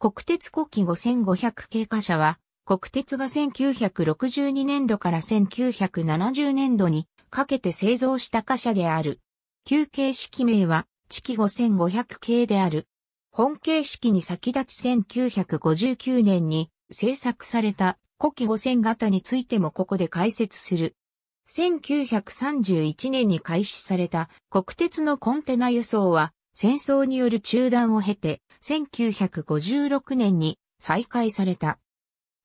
国鉄国旗5500系貨車は、国鉄が1962年度から1970年度にかけて製造した貨車である。旧形式名は、地期5500系である。本形式に先立ち1959年に製作された古希5000型についてもここで解説する。1931年に開始された国鉄のコンテナ輸送は戦争による中断を経て1956年に再開された。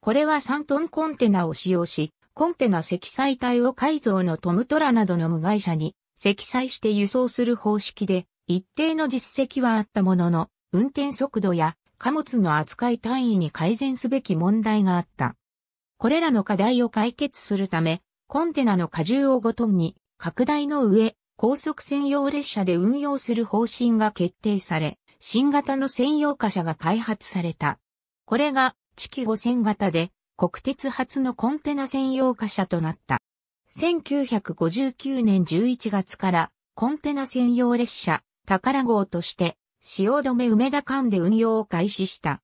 これは3トンコンテナを使用し、コンテナ積載体を改造のトムトラなどの無会社に積載して輸送する方式で一定の実績はあったものの、運転速度や貨物の扱い単位に改善すべき問題があった。これらの課題を解決するため、コンテナの荷重を5トンに拡大の上、高速専用列車で運用する方針が決定され、新型の専用貨車が開発された。これが、地期5000型で、国鉄初のコンテナ専用貨車となった。1959年11月から、コンテナ専用列車、宝号として、汐留梅田間で運用を開始した。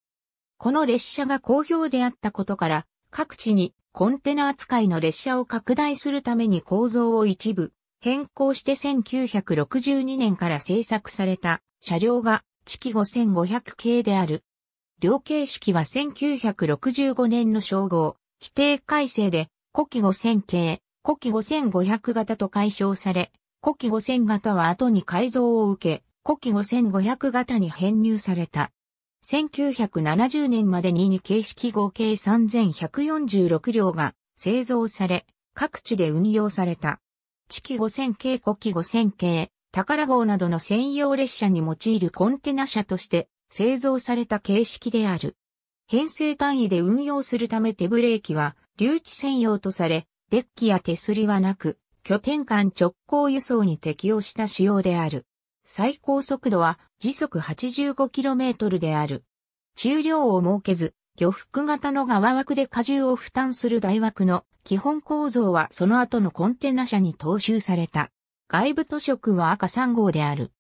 この列車が好評であったことから、各地にコンテナ扱いの列車を拡大するために構造を一部変更して1962年から製作された車両が地期5500系である。両形式は1965年の称号、規定改正で古希5000系、古希5500型と解消され、古希5000型は後に改造を受け、古希5500型に編入された。1970年までに2形式合計3146両が製造され、各地で運用された。地期5000系古希5000系、宝号などの専用列車に用いるコンテナ車として製造された形式である。編成単位で運用するため手ブレーキは留置専用とされ、デッキや手すりはなく、拠点間直行輸送に適用した仕様である。最高速度は時速 85km である。重量を設けず、魚腹型の側枠で荷重を負担する台枠の基本構造はその後のコンテナ車に踏襲された。外部塗色は赤3号である。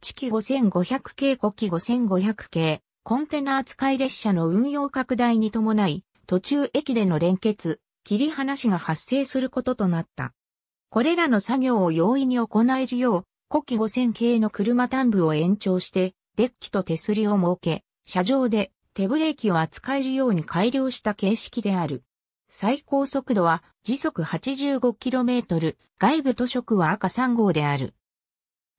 地期5500系古希5500系、コンテナ扱い列車の運用拡大に伴い、途中駅での連結、切り離しが発生することとなった。これらの作業を容易に行えるよう、古希5000系の車端部を延長して、デッキと手すりを設け、車上で手ブレーキを扱えるように改良した形式である。最高速度は時速 85km、外部塗色は赤3号である。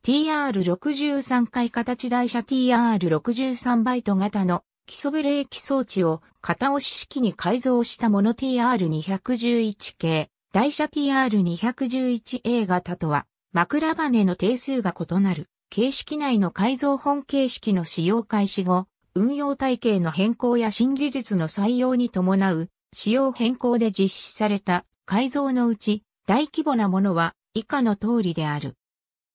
TR63 回形台車 TR63 バイト型の基礎ブレーキ装置を片押し式に改造したもの TR211 系、台車 TR211A 型とは枕羽の定数が異なる形式内の改造本形式の使用開始後、運用体系の変更や新技術の採用に伴う仕様変更で実施された改造のうち大規模なものは以下の通りである。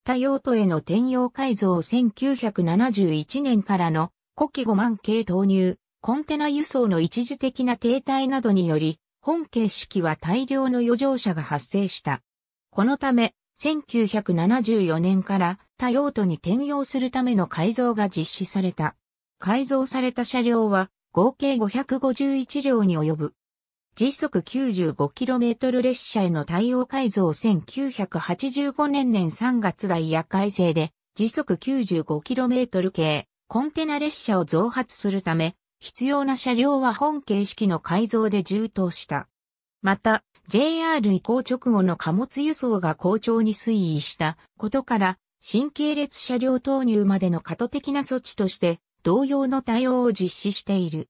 多用途への転用改造1971年からの古希5万系投入、コンテナ輸送の一時的な停滞などにより、本形式は大量の余剰車が発生した。このため、1974年から多用途に転用するための改造が実施された。改造された車両は合計551両に及ぶ。時速 95km 列車への対応改造1985年年3月ダイヤ改正で時速 95km 系コンテナ列車を増発するため必要な車両は本形式の改造で充当した。また JR 移行直後の貨物輸送が好調に推移したことから新系列車両投入までの過渡的な措置として同様の対応を実施している。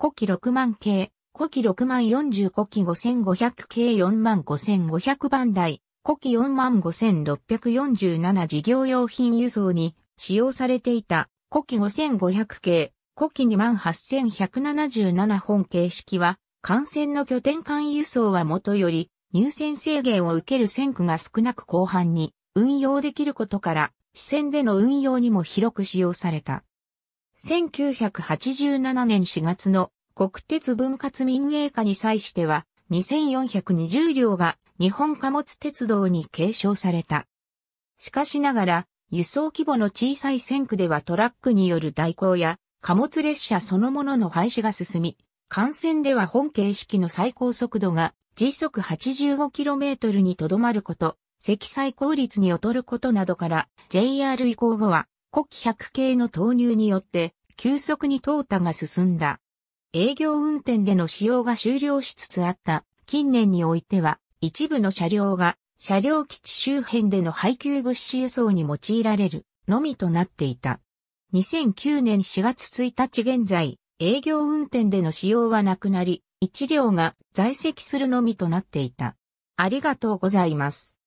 古希6万系古希6万40古希5500計4万5500番台、古希4万5647事業用品輸送に使用されていた古希5500系、古希2万8177本形式は、幹線の拠点間輸送はもとより、入線制限を受ける線区が少なく後半に運用できることから、支線での運用にも広く使用された。1987年4月の国鉄分割民営化に際しては、2420両が日本貨物鉄道に継承された。しかしながら、輸送規模の小さい線区ではトラックによる代行や貨物列車そのものの廃止が進み、幹線では本形式の最高速度が時速 85km にとどまること、積載効率に劣ることなどから JR 移行後は国旗100系の投入によって急速に淘汰が進んだ。営業運転での使用が終了しつつあった近年においては一部の車両が車両基地周辺での配給物資輸送に用いられるのみとなっていた。2009年4月1日現在、営業運転での使用はなくなり、一両が在籍するのみとなっていた。ありがとうございます。